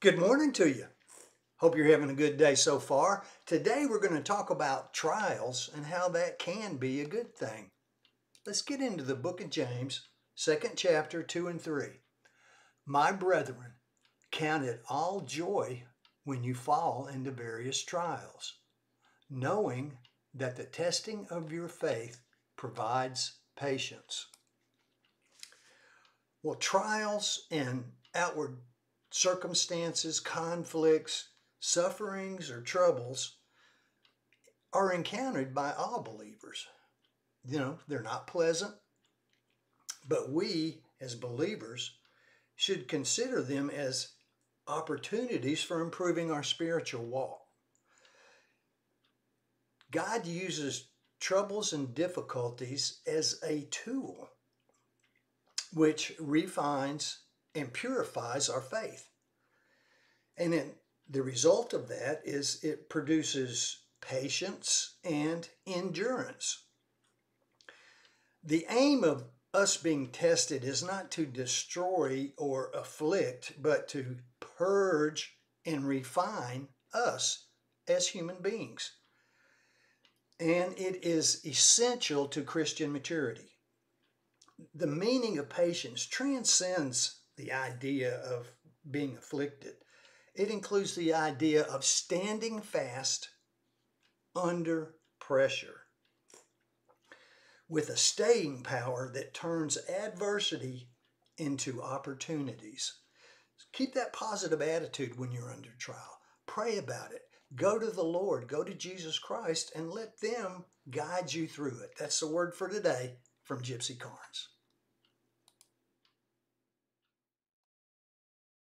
Good morning to you. Hope you're having a good day so far. Today we're going to talk about trials and how that can be a good thing. Let's get into the book of James, second chapter, 2 and 3. My brethren, count it all joy when you fall into various trials, knowing that the testing of your faith provides patience. Well, trials and outward circumstances, conflicts, sufferings, or troubles are encountered by all believers. You know, they're not pleasant, but we as believers should consider them as opportunities for improving our spiritual walk. God uses troubles and difficulties as a tool which refines and purifies our faith. And then the result of that is it produces patience and endurance. The aim of us being tested is not to destroy or afflict, but to purge and refine us as human beings. And it is essential to Christian maturity. The meaning of patience transcends the idea of being afflicted. It includes the idea of standing fast under pressure with a staying power that turns adversity into opportunities. Keep that positive attitude when you're under trial. Pray about it. Go to the Lord, go to Jesus Christ, and let them guide you through it. That's the word for today from Gypsy Carns.